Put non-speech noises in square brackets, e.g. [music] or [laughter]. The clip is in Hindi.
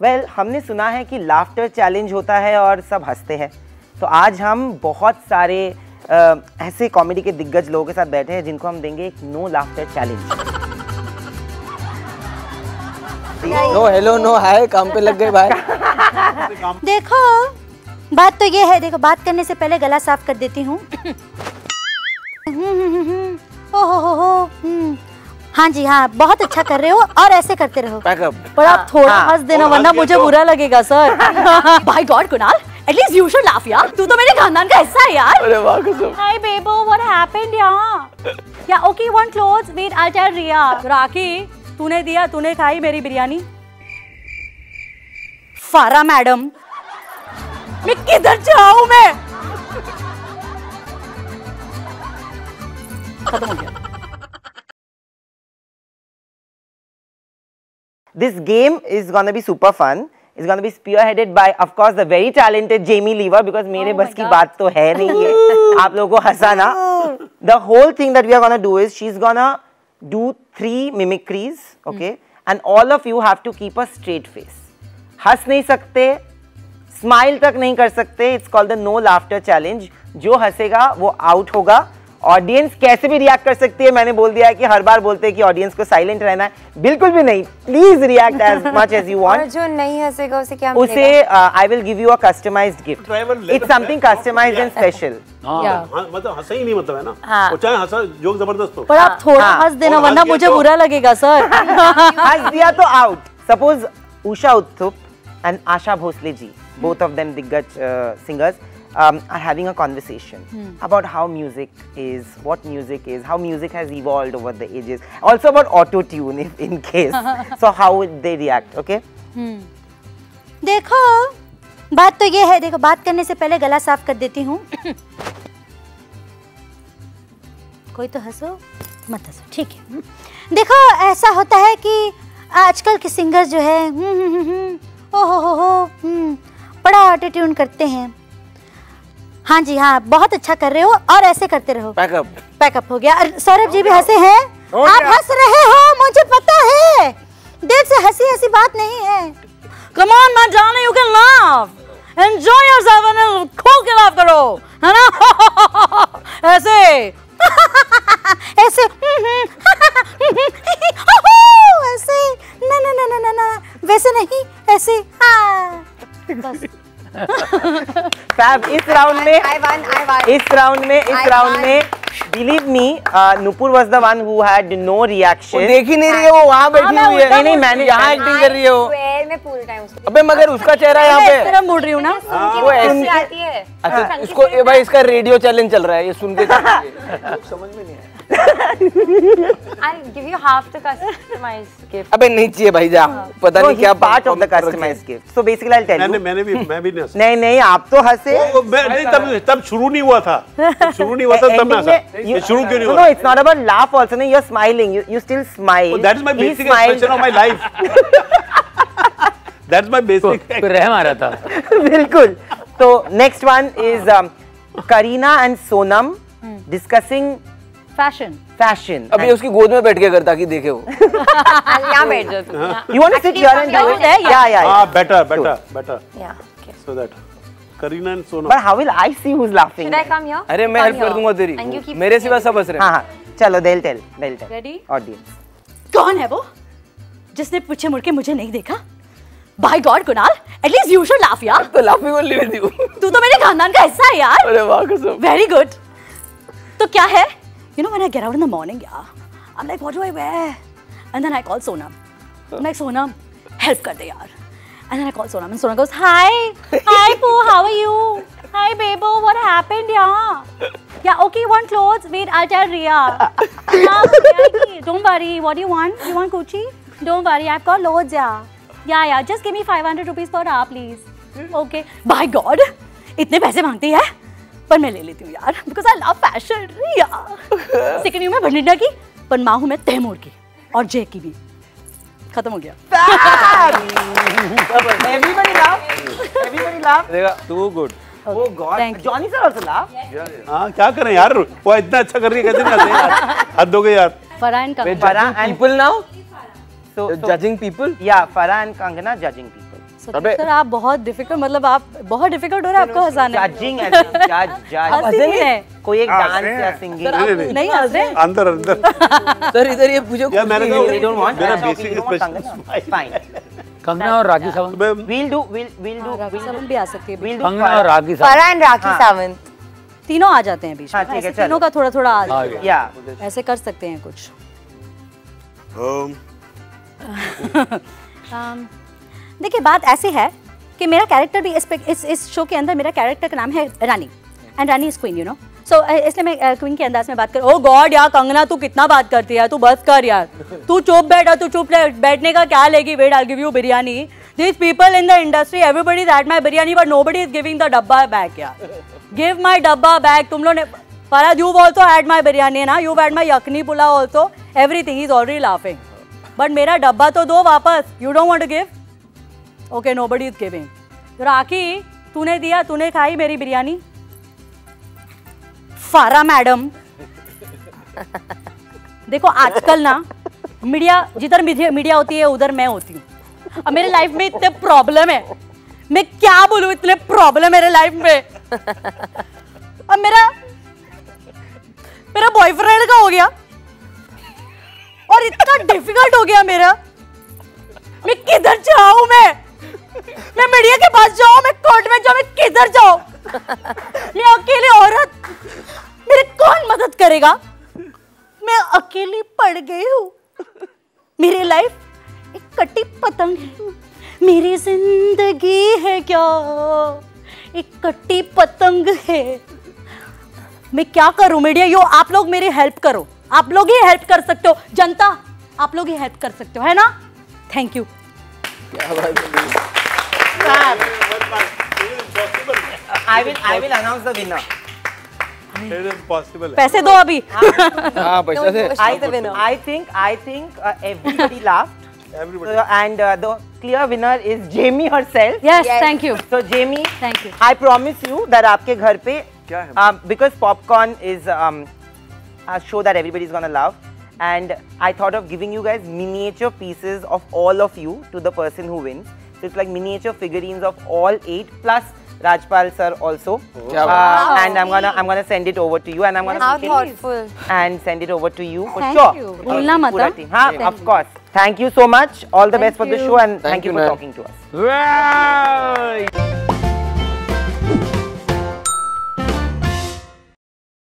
वेल well, हमने सुना है कि लाफ्टर चैलेंज होता है और सब हँसते हैं। तो आज हम बहुत सारे अ, ऐसे कॉमेडी के दिग्गज लोगों के साथ बैठे हैं जिनको हम देंगे एक no laughter challenge no hello no hi काम पे लग गए भाई। देखो बात तो ये है देखो बात करने से पहले गला साफ़ कर देती हूँ। ओहो हो हो हम्म। हाँ जी हाँ बहुत अच्छा कर रहे हो और ऐसे करते रहो पर आप थोड़ा हाँ। हंस देना वरना मुझे तो- बुरा लगेगा sir [laughs] by god Kunal at least you should laugh यार तू तो मेरे खानदान का हिस्सा है यार अरे वाह कसम Hi Bebo, what happened यार? Yeah, okay, you want clothes? Wait, I'll tell Ria. राखी, तूने दिया, तूने खाई मेरी बिरयानी? फारा मैडम, मैं किधर जाऊँ मैं? खत्म हो गया। This game is gonna be super fun. It's gonna be spearheaded by, of course, the very talented Jamie Lever because मेरे Oh my बस की. बात तो है नहीं है आप लोगों को हंसाना The whole thing that we are gonna do is she's gonna do three mimicries, okay, Mm. and all of you have to keep a straight face. हंस नहीं सकते स्माइल तक नहीं कर सकते it's called the no laughter challenge जो हंसेगा वो आउट होगा ऑडियंस कैसे भी रिएक्ट कर सकती है? मैंने बोल दिया है कि हर बार बोलते हैं कि ऑडियंस को साइलेंट रहना है। बिल्कुल भी नहीं। Please react as much as you want जो नहीं हंसेगा उसे क्या उसे I will give you a customised gift it's something customised and special हाँ मतलब हंसा ही नहीं मतलब है ना? हाँ। वो चाहे हंसा जोक ज़बरदस्त हो। पर आप थोड़ा हाँ। हंस देना वरना मुझे तो- बुरा लगेगा सर। [laughs] हंस दिया तो out suppose Usha Uthup and Asha Bhosle ji both of them diggaj uh, singers um, are having a conversation hmm. about how music is what music is how music has evolved over the ages also about auto tune if in case so how would they react okay देखो बात तो ये है देखो बात करने से पहले गला साफ़ कर देती हूँ कोई तो हंसो मत हंसो ठीक है देखो ऐसा होता है कि आजकल के सिंगर जो है हम्म, हम्म, हम्म, हम्म, ओ हो हो हो हम्म, बड़ा ऑटोट्यून करते हैं हाँ जी हाँ बहुत अच्छा कर रहे हो और ऐसे करते रहो पैकअप पैकअप हो गया सौरभ जी भी हंसे हैं आप हंस रहे हो मुझे पता है दिल से हँसी हँसी बात नहीं है कम ऑन मैं जाने you can laugh enjoy yourself and खोल के लाफ करो है ना ऐसे ऐसे ऐसे ना ना ना ना ना ना वैसे नहीं ऐसे हाँ बस फैब इस राउंड में I won, I won. इस राउंड में इस राउंड में believe me Nupur was the one who had no reaction देख ही नहीं रही है वो वहाँ बैठी हुई है। नहीं, नहीं, मैंने- यहाँ एक्टिंग कर रही है। वो मैं पूरे टाइम उसको। अबे मगर उसका चेहरा यहाँ पे तरह मुड़ रही हूँ ना। वो ऐसी ऐसे आती है। अच्छा इसको भाई इसका रेडियो चैलेंज चल रहा है ये सुन के [laughs] समझ में नहीं आया। I'll give you half the customized gift. अबे नहीं चाहिए भाई जा पता नहीं क्या part of the रखे हैं। customized gift. So basically, I'll tell मैंने you. मैंने भी मैं भी नहीं हंसा नहीं नहीं आप तो हंसे मैं नहीं तब तब शुरू नहीं हुआ था शुरू नहीं हुआ था तब मैं हंसा शुरू क्यों नहीं हुआ no, it's not about laugh also. No, you're smiling. You, you still smile. Oh, that is my He basic smiled. expression of my life that's my basic फिर रह मारा था बिल्कुल तो next one is um, Karina and Sonam fashion fashion अभी उसकी गोद में बैठ के अगर ताकि देखे वो। You want to sit and do it या? या हाँ better better better okay so that Kareena and Sona but how will I see who is laughing should I come here अरे मैं हेल्प कर दूँगा तेरी। मेरे सिवा सब हंस रहे हैं। हाँ चलो देल टेल देल टेल रेडी ऑडियंस कौन है वो? जिसने पूछे मुड़के मुझे नहीं देखा? By god Kunal at least you should laugh यार। तो लाफिंग ओनली विद यू तू तो मेरे खानदान का हिस्सा है यार। अरे वाह कसम। वेरी गुड तो क्या है? You know when I get out in the morning यार I am like what do I wear and then I call Sonam like Sonam help कर दे यार and then I call Sonam and Sonam goes hi hi Poo how are you hi Bebo what happened यार Yeah, okay, you want clothes? Wait, I'll tell Ria. yeah, okay, don't worry. What do you want? You want Gucci? Don't worry, I've got loads, yeah. Yeah, yeah, just give me 500 rupees per hour, please. Okay. By God, इतने पैसे मांगती है पर मैं ले लेती हूँ यार because I love fashion second हूँ मैं भटिंडा की पर माँ हूँ मैं तैमूर की और जय की भी खत्म हो गया Everybody laugh. Everybody laugh. देखा तू गुड Oh God. Laugh. हाँ क्या करें यार वो इतना अच्छा कर रही है कैसे नहीं यार हद हो गई यार फरहान का people now so, so judging people yeah, Farah and Kangana judging people. Sir आप बहुत डिफ़िकल्ट मतलब आप बहुत डिफ़िकल्ट हो रहा है आपको हंसाना जजिंग एज जज जज है। कोई एक हाँ, डांस या सिंगिंग नहीं, हंस रहे? अंदर अंदर। [laughs] सर इधर ये पूछो मैंने don't want मेरा बेसिक Kangana? कंगना और राखी सावंत we'll do राखी सावंत भी आ सकती है कंगना और राखी सावंत and Rakhi हाँ. तीनों आ जाते हैं बीच हाँ, में ठीक है, तीनों का थोड़ा थोड़ा आ है। ऐसे कर सकते हैं कुछ। Um, [laughs] देखिए बात ऐसी है कि मेरा कैरेक्टर भी इस इस इस शो के अंदर मेरा कैरेक्टर का नाम है Rani. And Rani is queen you know so इसलिए मैं क्वीन के अंदाज में बात कर ओ गॉड यार कंगना तू कितना बात करती है तू बस कर यार। तू चुप बैठा तू चुप बैठने का क्या लेगी? Wait I give you biryani. This people in the industry everybody that my biryani but nobody is giving the dabba back यार। गिव माई डब्बा बैक तुम लोग ने Farad, you've also had my biryani ना? You've had my yakni pulao also everything he's already laughing. But मेरा डब्बा तो दो वापस। You don't want to give? Okay, nobody is giving. राखी तूने दिया, तूने खाई मेरी बिरयानी? फारा, मैडम। देखो, आजकल ना, मीडिया, जिधर मीडिया होती है, उधर मैं होती हूँ। अब मेरे लाइफ में इतने प्रॉब्लम है। मैं क्या बोलूँ, इतने प्रॉब्लम मेरे लाइफ में। अब मेरा मेरा बॉयफ्रेंड का हो गया। और इतना डिफ़िकल्ट हो गया मेरा। मैं किधर जाऊँ मैं? मैं मीडिया के पास जाऊँ, मैं कोर्ट में जाऊँ, मैं किधर जाऊँ? मैं अकेली औरत। मेरे कौन मदद करेगा? मैं अकेली पड़ गई हूँ। मेरी लाइफ एक कटी पतंग है। मेरी ज़िंदगी है क्या? एक कटी पतंग है। मैं क्या करूँ, मीडिया? यो, आप लोग मेरी हेल्प करो। आप लोग ही हेल्प कर सकते हो। जनता, आप लोग ही हेल्प कर सकते हो, है ना? Thank you I will I will announce the winner it is possible पैसे दो अभी हाँ पैसा दे I the winner. I think I think uh, everybody laughed everybody So, and uh, the clear winner is Jamie herself yes thank you so Jamie thank you I promise you that आपके घर पे क्या है? um, because popcorn is um, a show that everybody is gonna love and I thought of giving you guys miniature pieces of all of you to the person who wins So it's like miniature figurines of all eight plus Rajpal sir also. Oh. Uh. And I'm gonna I'm gonna send it over to you and I'm gonna how thoughtful. and send it over to you for thank sure. You. Bhulna mata. Of course. Thank you so much. All the thank best you. for the show and thank, thank you, for man. talking to us. Wow.